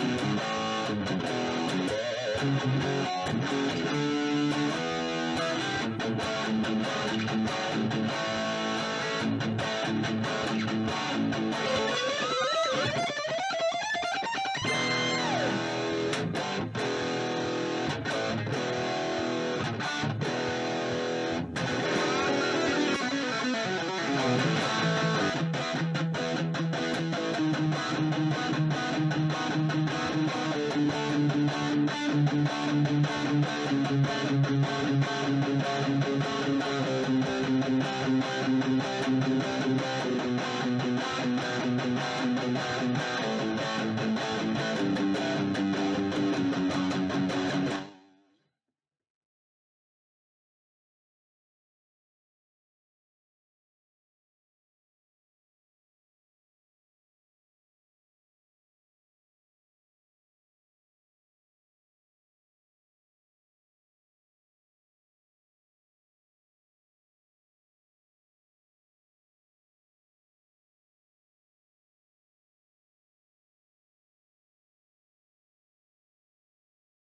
Thank you. Música